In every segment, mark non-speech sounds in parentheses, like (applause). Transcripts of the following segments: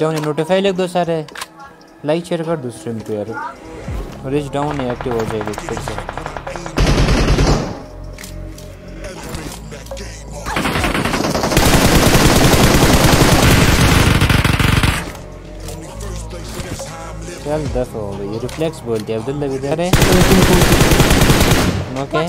Down notify लिख दो सारे लाइक शेयर कर दो स्ट्रीम पे यार रिच डाउन है एक्टिव हो जाएगी फिर से चल दस हो गई रिफ्लेक्स बोलते हैं अब्दुल्ला भी दे रहे ओके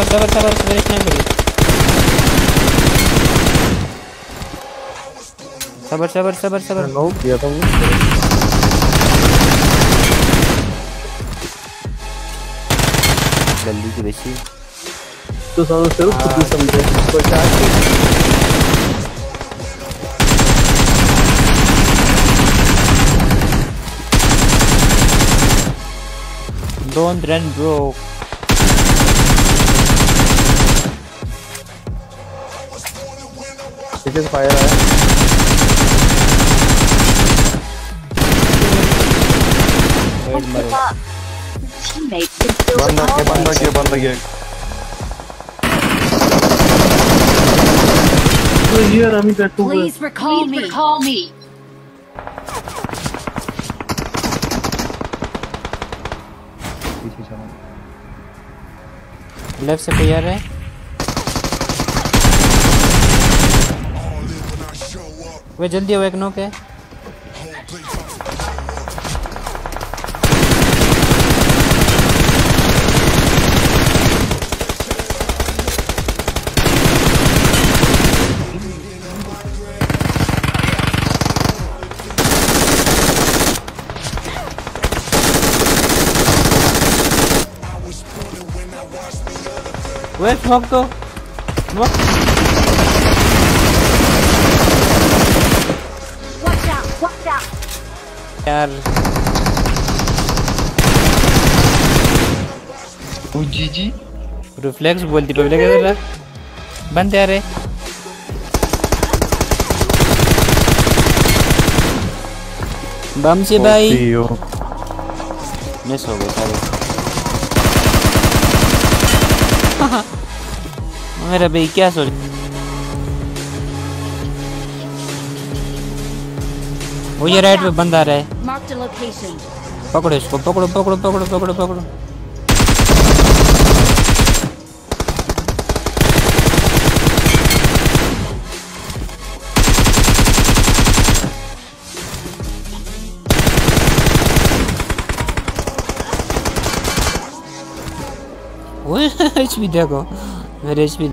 सबर सबर सबर मेरे स्नैप लगी सबर सबर सबर सबर नो किया था वो जल्दी की बेची तो सालों सिर्फ़ खुद ही समझे कोई क्या Don't run bro. पीछे से फायर आया बंदा के बंदा तो बैठो. Recall me. पीछे लेफ़्ट से कोई है वे जल्दी आओ एक नोक है। वे स्मोक तो स्मोक यार। ओ जी जी। रिफ्लेक्स बोलती पब्लिक है जरा बंद यार है बमसी भाई। मिस हो। गए सारे। (laughs) मेरा भाई क्या सोच वो ये राइट पे बंदा रहा. पकड़ो इसको पकड़ो पकड़ो पकड़ो पकड़ो पकड़ो वो (laughs) एचपी देखो मेरे एचपी